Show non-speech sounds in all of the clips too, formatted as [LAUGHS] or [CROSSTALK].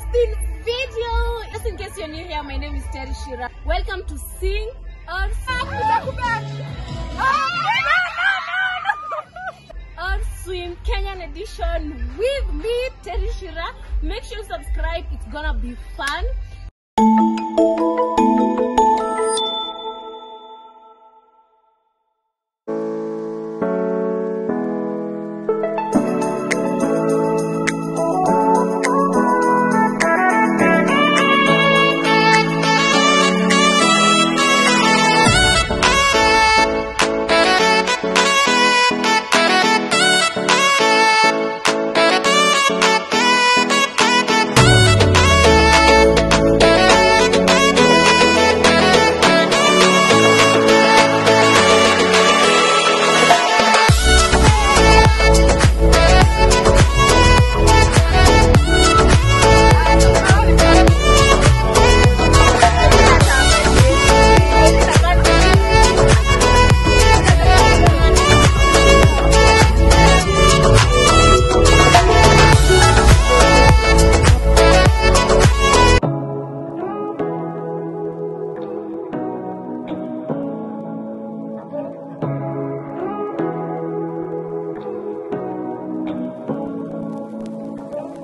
interesting video. Just in case you're new here, my name is Terry Shira. Welcome to Sing or [LAUGHS] or Swim Kenyan edition with me, Terry Shira. Make sure you subscribe. It's gonna be fun.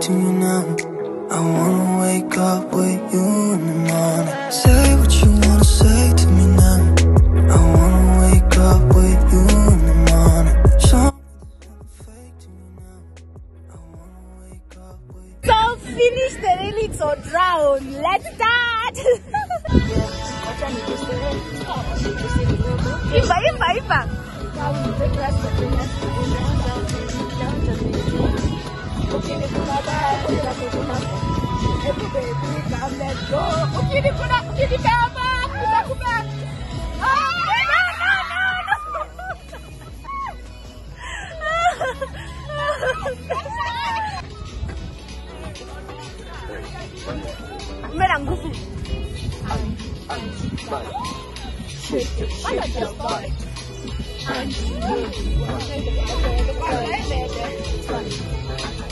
To me now. I wanna wake up with you in the morning. Say what you wanna say to me now. I wanna wake up with you in the morning. Show me there's nothing fake to me now. I wanna wake [LAUGHS] Mera nguvu.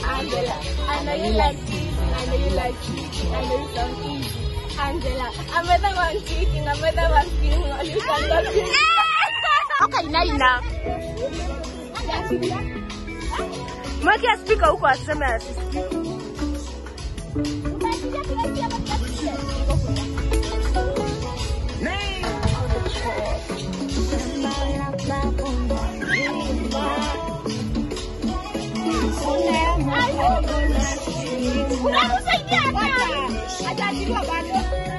Angela, I know you like cheating, I know you like cheating, I know you sound easy. Angela, I'm the one cheating, I'm the one stealing, all you can love [LAUGHS] me. Okay, ina ina. Mweke spika huko aseme Ajá ti rí ọ̀bá ni ó.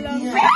你不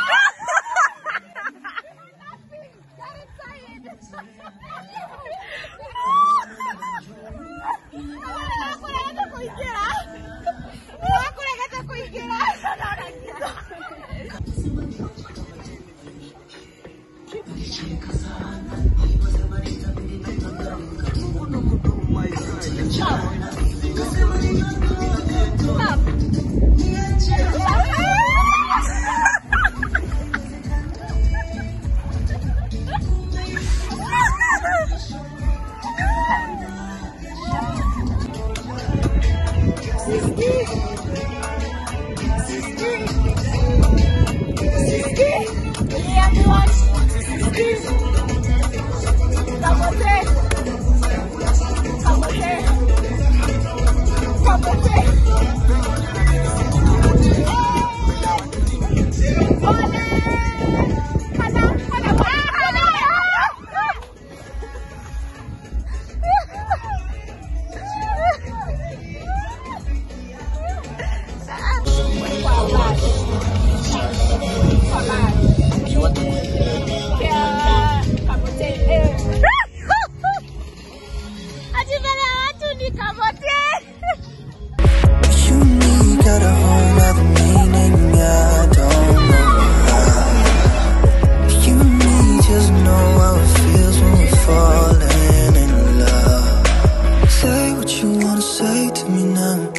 you wanna say to me now.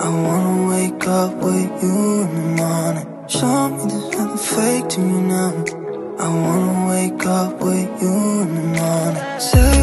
I wanna wake up with you in the morning. Show me there's nothing fake to me now. I wanna wake up with you in the morning. Say